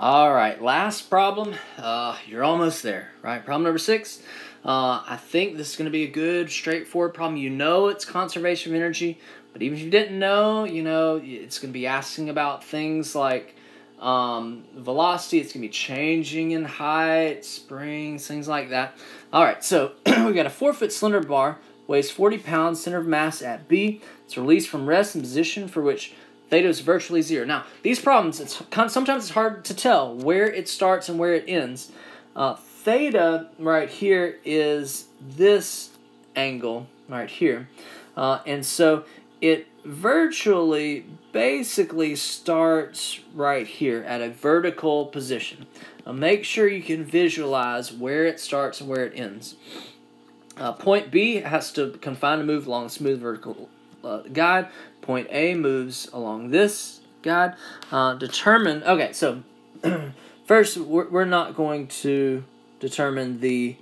All right, last problem. Uh, you're almost there, right? Problem number six. Uh, I think this is going to be a good, straightforward problem. You know it's conservation of energy, but even if you didn't know, you know it's going to be asking about things like um, velocity. It's going to be changing in height, springs, things like that. All right, so we got a four foot slender bar, weighs 40 pounds, center of mass at B. It's released from rest in position for which theta is virtually zero. Now, these problems, it's sometimes it's hard to tell where it starts and where it ends. Uh, theta right here is this angle right here. Uh, and so it virtually basically starts right here at a vertical position. Uh, make sure you can visualize where it starts and where it ends. Uh, point B has to confine to move along a smooth vertical uh, guide. Point A moves along this guide. Uh, determine, okay, so first we're, we're not going to determine the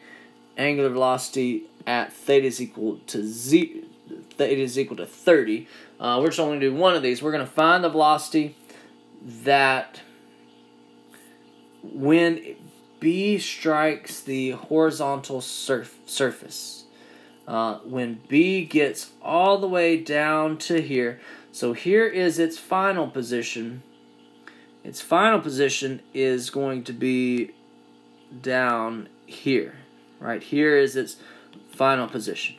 angular velocity at theta is equal to z theta is equal to 30. Uh, we're just only going to do one of these. We're going to find the velocity that when B strikes the horizontal surf surface uh, when B gets all the way down to here. So here is its final position. Its final position is going to be down here. Right here is its final position.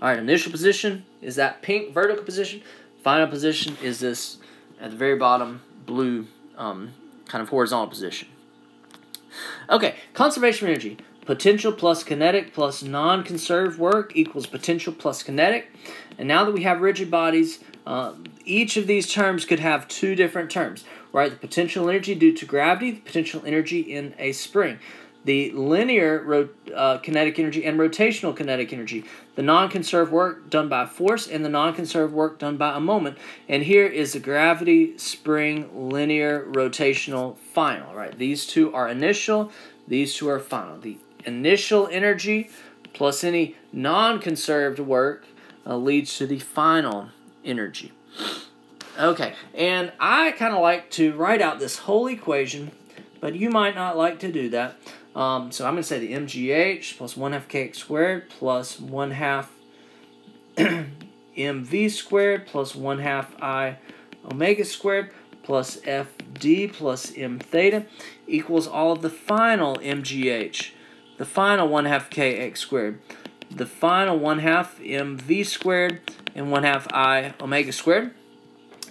All right, initial position is that pink vertical position. Final position is this at the very bottom blue um, kind of horizontal position. Okay, conservation of energy. Potential plus kinetic plus non-conserved work equals potential plus kinetic. And now that we have rigid bodies, uh, each of these terms could have two different terms, right? The potential energy due to gravity, the potential energy in a spring. The linear uh, kinetic energy and rotational kinetic energy. The non-conserved work done by force and the non-conserved work done by a moment. And here is the gravity, spring, linear, rotational, final, right? These two are initial, these two are final. The initial energy plus any non-conserved work uh, leads to the final energy. Okay, and I kind of like to write out this whole equation, but you might not like to do that. Um, so I'm going to say the mgh plus 1 half kx squared plus 1 half mv squared plus 1 half i omega squared plus fd plus m theta equals all of the final mgh the final 1 half kx squared, the final 1 half mv squared, and 1 half i omega squared.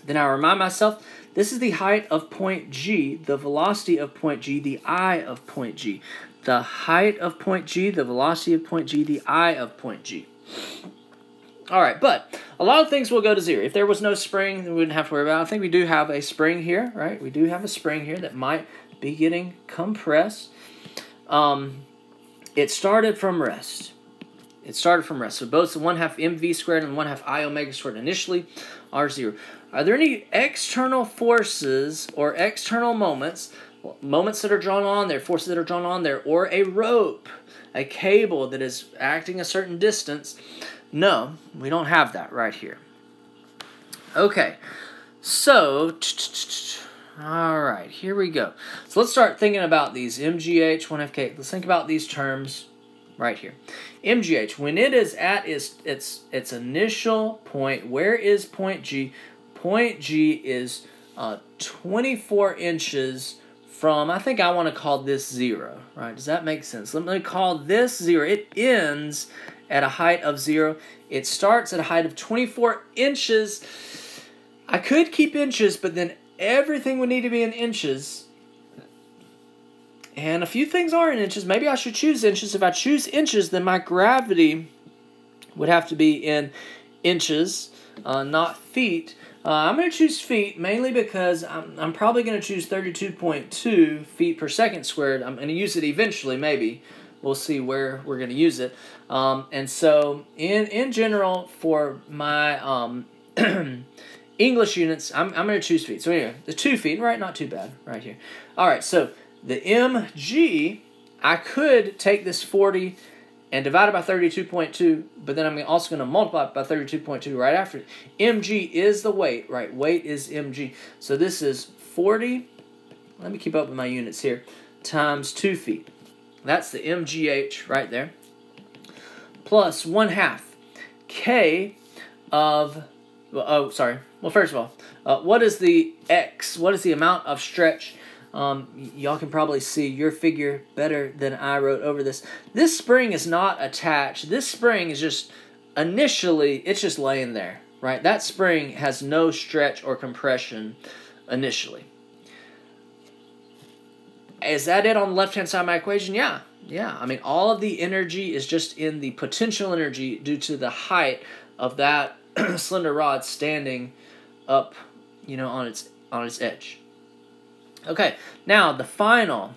Then I remind myself, this is the height of point G, the velocity of point G, the I of point G. The height of point G, the velocity of point G, the I of point G. All right, but a lot of things will go to zero. If there was no spring, we wouldn't have to worry about it. I think we do have a spring here, right? We do have a spring here that might be getting compressed. Um, it started from rest. It started from rest. So both the 1 half mv squared and 1 half i omega squared initially are 0. Are there any external forces or external moments, moments that are drawn on there, forces that are drawn on there, or a rope, a cable that is acting a certain distance? No, we don't have that right here. Okay, so all right, here we go. So let's start thinking about these MGH, 1FK. Let's think about these terms right here. MGH, when it is at its, its, its initial point, where is point G? Point G is uh, 24 inches from, I think I want to call this zero, right? Does that make sense? Let me call this zero. It ends at a height of zero. It starts at a height of 24 inches. I could keep inches, but then everything would need to be in inches. And a few things are in inches. Maybe I should choose inches. If I choose inches, then my gravity would have to be in inches, uh, not feet. Uh, I'm going to choose feet mainly because I'm, I'm probably going to choose 32.2 feet per second squared. I'm going to use it eventually, maybe. We'll see where we're going to use it. Um, and so, in, in general, for my um, English units, I'm, I'm going to choose feet. So anyway, the two feet, right? Not too bad, right here. All right, so the mg, I could take this 40 and divide it by 32.2, but then I'm also going to multiply it by 32.2 right after. mg is the weight, right? Weight is mg. So this is 40 let me keep up with my units here, times 2 feet. That's the MGH right there. Plus 1 half K of, oh, sorry. Well, first of all, uh, what is the X? What is the amount of stretch? Um, y'all can probably see your figure better than I wrote over this. This spring is not attached. This spring is just, initially, it's just laying there, right? That spring has no stretch or compression initially. Is that it on the left-hand side of my equation? Yeah. Yeah. I mean, all of the energy is just in the potential energy due to the height of that slender rod standing up, you know, on its on its edge. Okay, now the final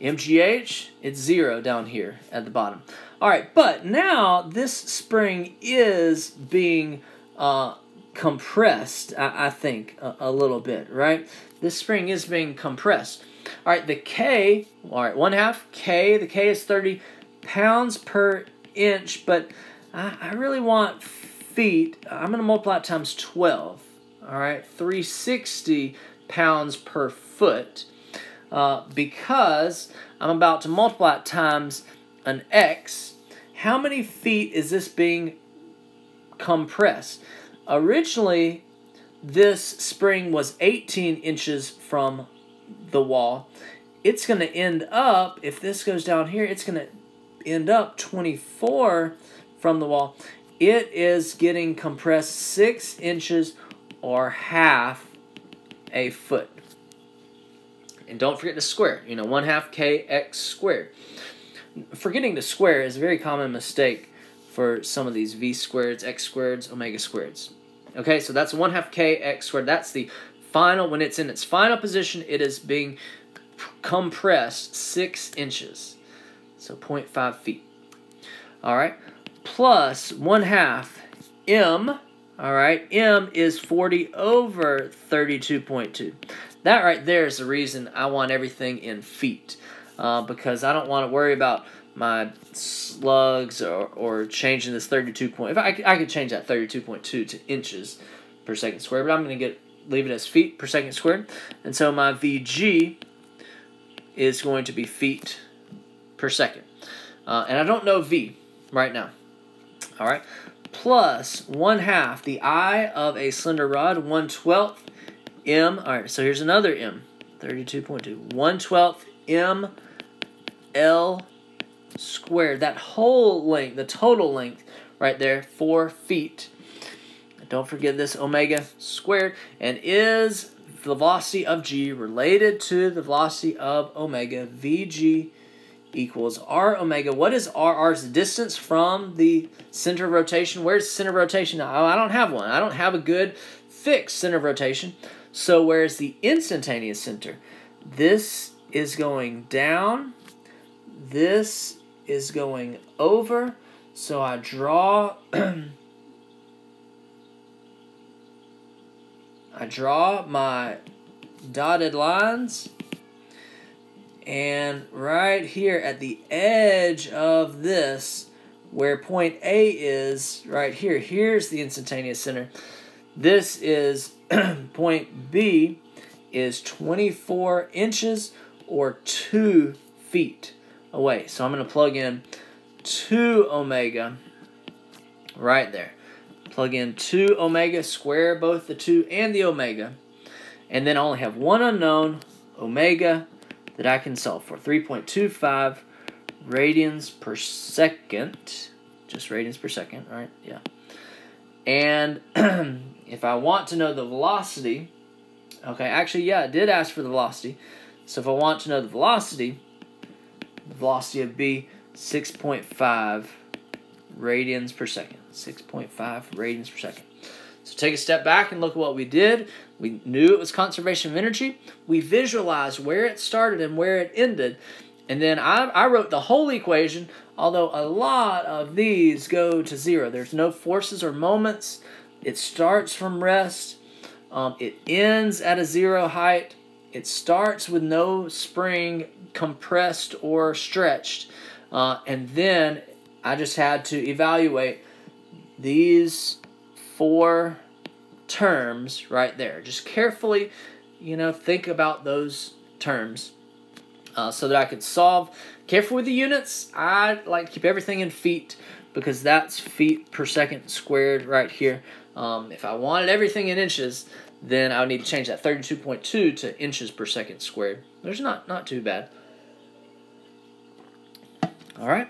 MGH, it's zero down here at the bottom. All right, but now this spring is being uh, compressed, I, I think, a, a, little bit, right? This spring is being compressed. All right, the K, all right, one half K, the K is 30 pounds per inch, but I, I really want feet. I'm going to multiply it times 12, all right, 360 pounds per foot uh, because I'm about to multiply it times an x. How many feet is this being compressed? Originally, this spring was 18 inches from the wall. It's going to end up, if this goes down here, it's going to end up 24 from the wall. It is getting compressed 6 inches or half a foot. And don't forget to square. You know, 1 half kx squared. Forgetting to square is a very common mistake for some of these v squareds, x squareds, omega squareds. Okay, so that's 1 half kx squared. That's the final, when it's in its final position, it is being compressed 6 inches. So 0.5 feet. All right, plus 1 half m all right, M is 40 over 32.2. That right there is the reason I want everything in feet uh, because I don't want to worry about my slugs or, or changing this 32 point. If I, I could change that 32.2 to inches per second squared, but I'm going to get leave it as feet per second squared. And so my VG is going to be feet per second. Uh, and I don't know V right now. All right plus 1 half the I of a slender rod, 1 12th M. All right, so here's another M, 32.2. 1 12th M L squared. That whole length, the total length right there, 4 feet. Don't forget this omega squared. And is the velocity of g related to the velocity of omega vg equals r omega. What is r? R is the distance from the center of rotation. Where's the center of rotation? I don't have one. I don't have a good fixed center of rotation. So where's the instantaneous center? This is going down. This is going over. So I draw... I draw my dotted lines and right here at the edge of this, where point A is, right here, here's the instantaneous center. This is point B is 24 inches or 2 feet away. So I'm going to plug in 2 omega right there. Plug in 2 omega, square both the 2 and the omega. And then I only have one unknown, omega that I can solve for. 3.25 radians per second. Just radians per second, right? Yeah. And if I want to know the velocity, okay, actually, yeah, it did ask for the velocity. So if I want to know the velocity, the velocity of B, 6.5 radians per second. 6.5 radians per second. So take a step back and look at what we did. We knew it was conservation of energy. We visualized where it started and where it ended. And then I, I wrote the whole equation, although a lot of these go to zero. There's no forces or moments. It starts from rest. Um, it ends at a zero height. It starts with no spring compressed or stretched. Uh, and then I just had to evaluate these four terms right there. Just carefully, you know, think about those terms uh, so that I could solve. Careful with the units. I like to keep everything in feet because that's feet per second squared right here. Um, if I wanted everything in inches, then I would need to change that 32.2 to inches per second squared. There's not, not too bad. All right.